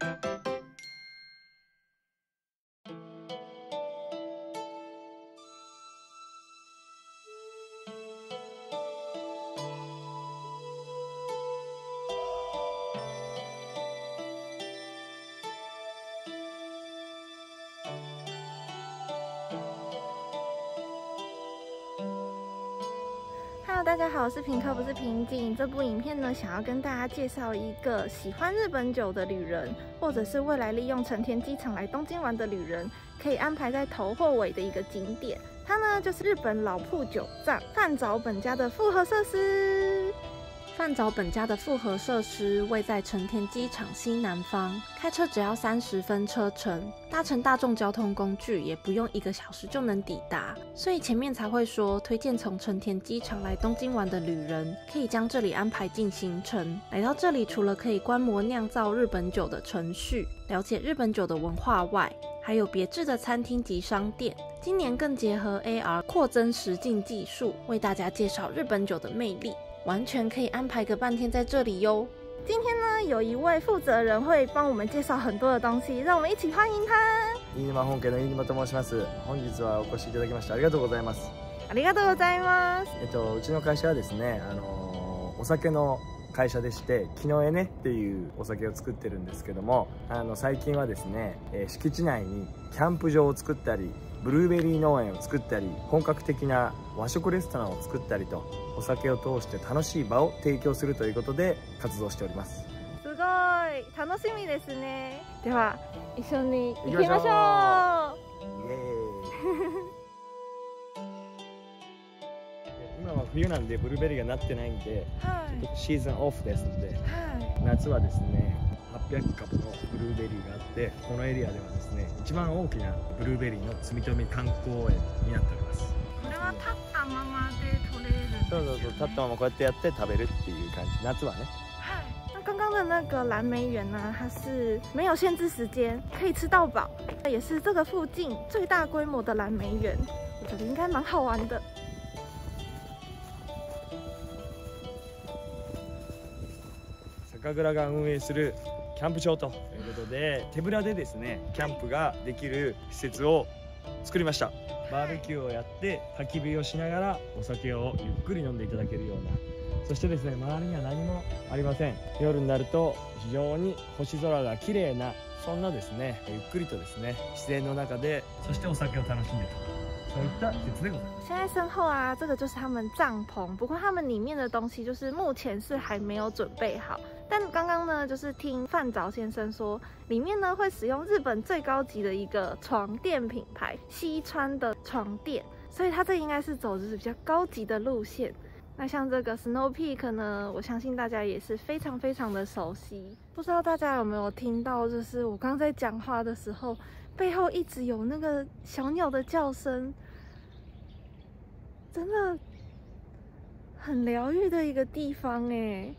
thank you 大家好，我是平克，不是平静。这部影片呢，想要跟大家介绍一个喜欢日本酒的旅人，或者是未来利用成田机场来东京玩的旅人，可以安排在头或尾的一个景点。它呢，就是日本老铺酒藏饭沼本家的复合设施。饭早本家的复合设施位在成田机场西南方，开车只要三十分车程，搭乘大众交通工具也不用一个小时就能抵达。所以前面才会说，推荐从成田机场来东京玩的旅人，可以将这里安排进行程。来到这里，除了可以观摩酿造日本酒的程序，了解日本酒的文化外，还有别致的餐厅及商店。今年更结合 AR 扩增实境技术，为大家介绍日本酒的魅力。完全可以安排个半天在这里哟。今天呢，有一位负责人会帮我们介绍很多的东西，让我们一起欢迎他。伊尼玛本家の伊尼と申します。本日はお越しいただきましありがとうございます。ありがとうございます。えっと、うちの会社はですね、あのお酒の会社でして木の絵ねっていうお酒を作ってるんですけどもあの最近はですね、えー、敷地内にキャンプ場を作ったりブルーベリー農園を作ったり本格的な和食レストランを作ったりとお酒を通して楽しい場を提供するということで活動しております。すごい。楽しみですね。では一緒に行きましょう冬なんでブルーベリーがなってないんで、はい、シーズンオフですので、はい、夏はですね800株のブルーベリーがあってこのエリアではですね一番大きなブルーベリーの摘み取り観光園になっております。これは立ったままで取れる、ね、そうそうそう立ったままこうやってやって食べるっていう感じ。夏はね。刚刚的那个蓝莓园呢，它是没有限制时间，可以吃到饱，也是这个附近最大规模的蓝莓园，我觉得应该蛮好玩的。酒蔵が運営するキャンプ場ということで手ぶらでですねキャンプができる施設を作りました。バーベキューをやって焚き火をしながらお酒をゆっくり飲んでいただけるような。そしてですね周りには何もありません。夜になると非常に星空が綺麗なそんなですねゆっくりとですね自然の中でそしてお酒を楽しんでと现在身后啊，这个就是他们帐篷。不过他们里面的东西就是目前是还没有准备好。但刚刚呢，就是听范早先生说，里面呢会使用日本最高级的一个床垫品牌西川的床垫，所以它这应该是走就是比较高级的路线。那像这个 Snow Peak 呢，我相信大家也是非常非常的熟悉。不知道大家有没有听到，就是我刚在讲话的时候。背后一直有那个小鸟的叫声，真的很疗愈的一个地方哎。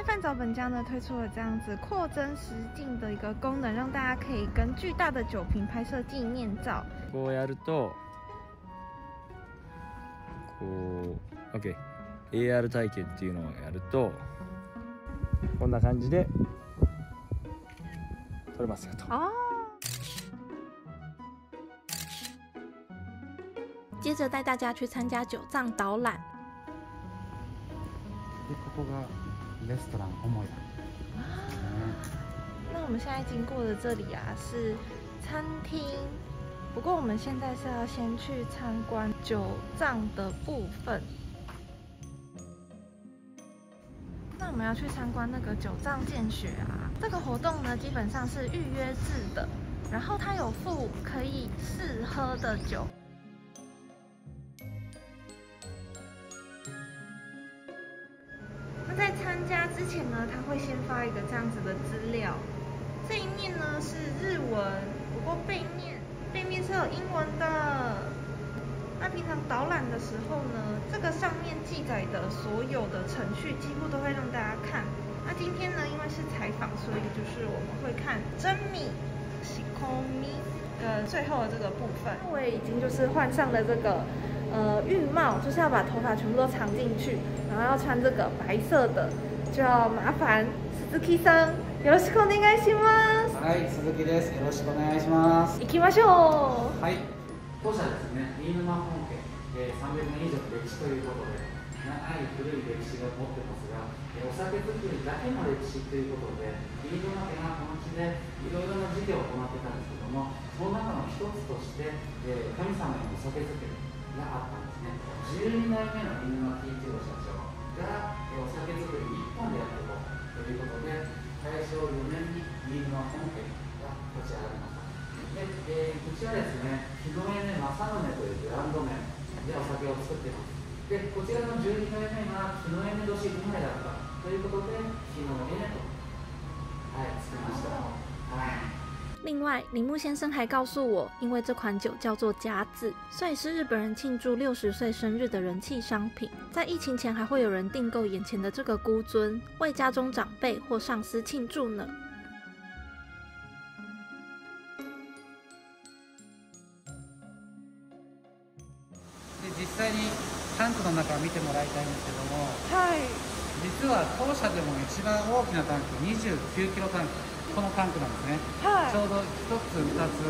在饭早本家呢推出了这样子扩增实境的一个功能，让大家可以跟巨大的酒瓶拍摄纪念照。こうやると、こう、OK、AR 体験っていうのをやると。こんな感じで撮れますよと。接着带大家去参加酒藏导览。 でここがレストラン思い出。那我们现在经过的这里啊是餐厅，不过我们现在是要先去参观酒藏的部分。我们要去参观那个九藏见雪啊！这个活动呢，基本上是预约制的，然后它有附可以试喝的酒。 前呢，他会先发一个这样子的资料，这一面呢是日文，不过背面背面是有英文的。那平常导览的时候呢，这个上面记载的所有的程序几乎都会让大家看。那今天呢，因为是采访，所以就是我们会看真米、西空米跟最后的这个部分。我也已经就是换上了这个呃浴帽，就是要把头发全部都藏进去，然后要穿这个白色的就麻烦鈴木さんよろしくお願いします。はい、鈴木です。よろしくお願いします。行きましょう。はい。当社ですね、飯沼本家、えー、300年以上の歴史ということで、長い古い歴史を持ってますが、えー、お酒造りだけの歴史ということで、飯沼家がこの地でいろいろな事業を行ってたんですけども、その中の一つとして、えー、神様へのお酒造りがあったんですね。12代目の飯沼喜一郎社長が、えー、お酒造り一本でやっていこうということで、大正4年に飯沼本家が立ち上がりました。で、えー、うちはですね、日の目正宗というブランド名でお酒を作っています。で、こちらの12代目が日の目年生まれだったということで、日の目と、はい、作りました。はい。另外，铃木先生还告诉我，因为这款酒叫做“家字”，所以是日本人庆祝六十岁生日的人气商品。在疫情前，还会有人订购眼前的这个孤尊，为家中长辈或上司庆祝呢。際にタンクの中を見てもらいたいんですけども、はい、実は当社でも一番大きなタンク29キロタンク このタンクなんですね、はい、ちょうど1つ2つ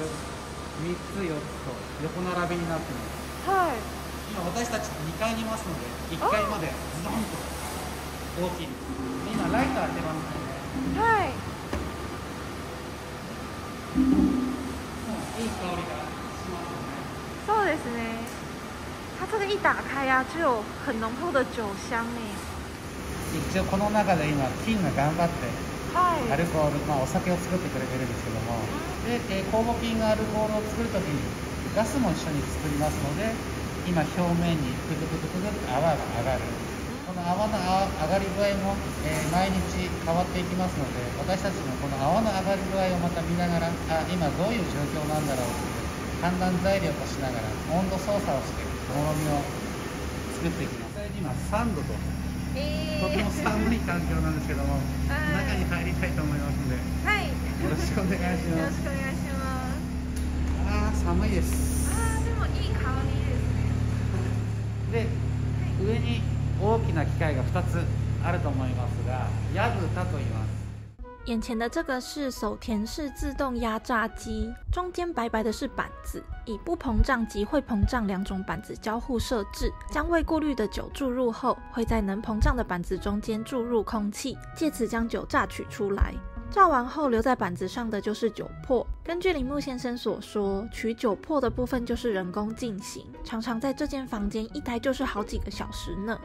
3つ4つと横並びになってます、はい、今私たち2階にいますので1階までズドンと大きい今ライト当てますので。はい。もういい香りがしますよね。そうですね。它这个一打开呀，就有很浓厚的酒香呢。一応この中で今金が頑張ってアルコール、まあ、お酒を作ってくれてるんですけどもで、えー、酵母菌がアルコールを作るときにガスも一緒に作りますので今表面にククククククと泡が上がる。この泡の上がり具合も、えー、毎日変わっていきますので私たちもこの泡の上がり具合をまた見ながらあ今どういう状況なんだろうって判断材料としながら温度操作をしてもろみを作っていきます。今3度と、えー、とても寒い環境なんですけども中に入りたいと思いますので、はい、よろしくお願いします。よろしくお願いします。ああ寒いです。ああでもいい香りですね。で、上に大きな機械が2つあると思いますがヤブタと言います眼前的这个是手填式自动压榨机，中间白白的是板子，以不膨胀及会膨胀两种板子交互设置。将未过滤的酒注入后，会在能膨胀的板子中间注入空气，借此将酒榨取出来。榨完后留在板子上的就是酒粕。根据铃木先生所说，取酒粕的部分就是人工进行，常常在这间房间一待就是好几个小时呢。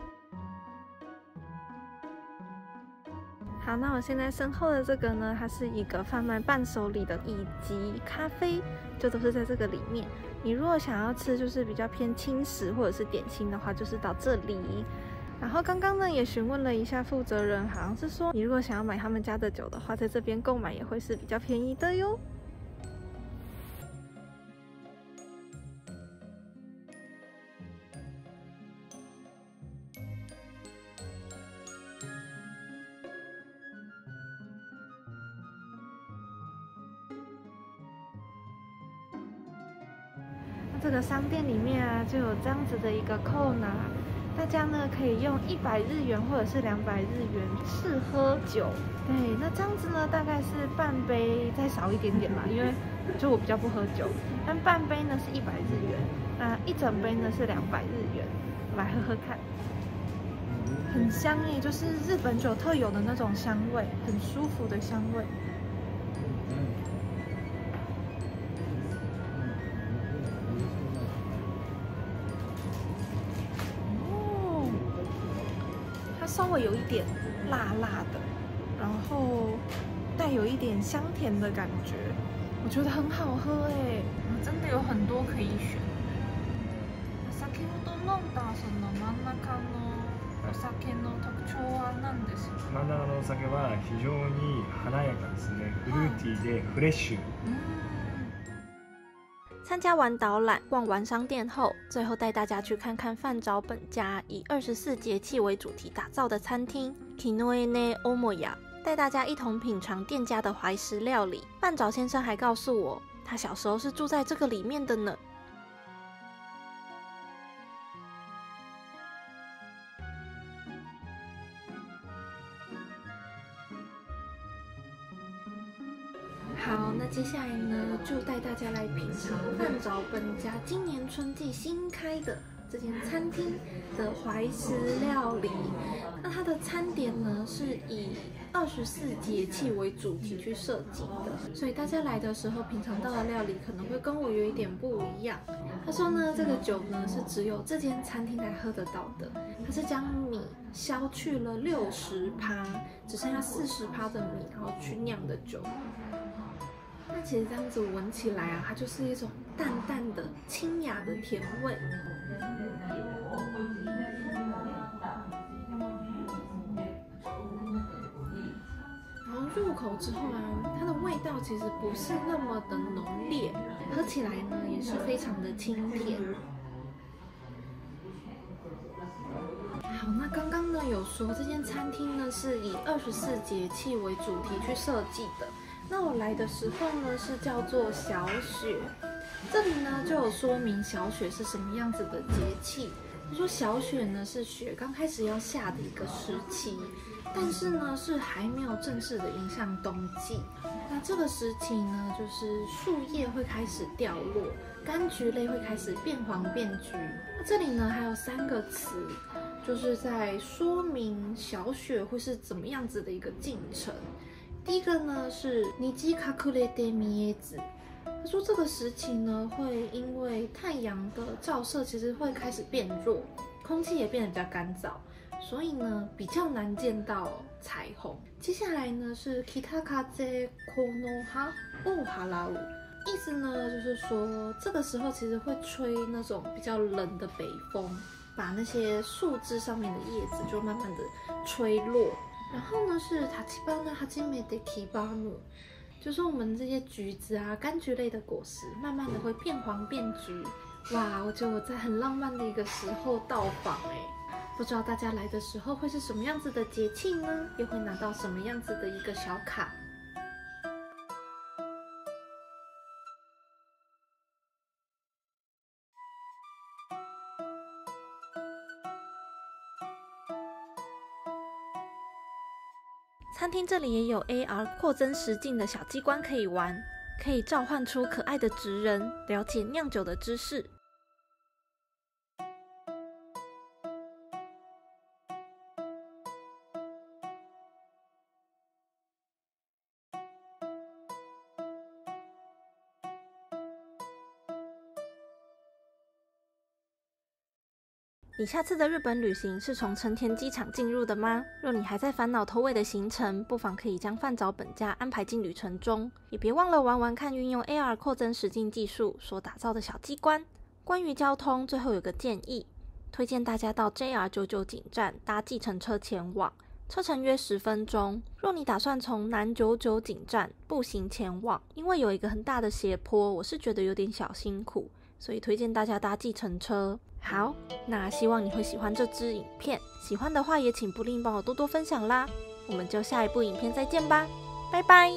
好，那我现在身后的这个呢，它是一个贩卖伴手礼的，以及咖啡，就都是在这个里面。你如果想要吃就是比较偏轻食或者是点心的话，就是到这里。然后刚刚呢也询问了一下负责人，好像是说你如果想要买他们家的酒的话，在这边购买也会是比较便宜的哟。这样子的一个扣拿，大家呢可以用一百日元或者是两百日元试喝酒。对，那这样子呢，大概是半杯再少一点点嘛，因为就我比较不喝酒。但半杯呢是一百日元，那一整杯呢是两百日元，来喝喝看。很香诶，就是日本酒特有的那种香味，很舒服的香味。稍微有一点辣辣的，然后带有一点香甜的感觉，我觉得很好喝哎，真的有很多可以选。先ほど飲んだその真ん中のお酒の特徴は何ですか？真ん中のお酒は非常に華やかですね。フルーティーでフレッシュ。 参加完导览、逛完商店后，最后带大家去看看饭沼本家以二十四节气为主题打造的餐厅 Kinoene Omoya，带大家一同品尝店家的怀石料理。饭沼先生还告诉我，他小时候是住在这个里面的呢。好，那接下来呢，就带大家来品尝饭沼本家今年春季新开的这间餐厅的怀石料理。那它的餐点呢，是以二十四节气为主题去设计的，所以大家来的时候品尝到的料理可能会跟我有一点不一样。他说呢，这个酒呢是只有这间餐厅才喝得到的，它是将米削去了六十趴，只剩下四十趴的米，然后去酿的酒。其实这样子闻起来啊，它就是一种淡淡的、清雅的甜味。然后入口之后啊，它的味道其实不是那么的浓烈，喝起来呢也是非常的清甜。好，那刚刚呢有说这间餐厅呢是以二十四节气为主题去设计的。那我来的时候呢是叫做小雪，这里呢就有说明小雪是什么样子的节气。他说小雪呢是雪刚开始要下的一个时期，但是呢是还没有正式的迎向冬季。那这个时期呢就是树叶会开始掉落，柑橘类会开始变黄变橘。那这里呢还有三个词，就是在说明小雪会是怎么样子的一个进程。第一个呢是尼基卡库雷德米耶子，他说这个时期呢会因为太阳的照射其实会开始变弱，空气也变得比较干燥，所以呢比较难见到彩虹。接下来呢是 kitakaze konoha o h a r a u 意思呢就是说这个时候其实会吹那种比较冷的北风，把那些树枝上面的叶子就慢慢的吹落。然后呢是塔奇巴呢哈基梅的提巴姆，就是我们这些橘子啊、柑橘类的果实，慢慢的会变黄变橘。哇，我觉得我在很浪漫的一个时候到访哎，不知道大家来的时候会是什么样子的节庆呢？又会拿到什么样子的一个小卡？餐厅这里也有 AR 扩增实境的小机关可以玩，可以召唤出可爱的职人，了解酿酒的知识。你下次的日本旅行是从成田机场进入的吗？若你还在烦恼头尾的行程，不妨可以将饭沼本家安排进旅程中，也别忘了玩玩看运用 AR 扩增实境技术所打造的小机关。关于交通，最后有个建议，推荐大家到 JR 九九井站搭计程车前往，车程约十分钟。若你打算从南九九井站步行前往，因为有一个很大的斜坡，我是觉得有点小辛苦，所以推荐大家搭计程车。好，那希望你会喜欢这支影片，喜欢的话也请不吝帮我多多分享啦。我们就下一部影片再见吧，拜拜。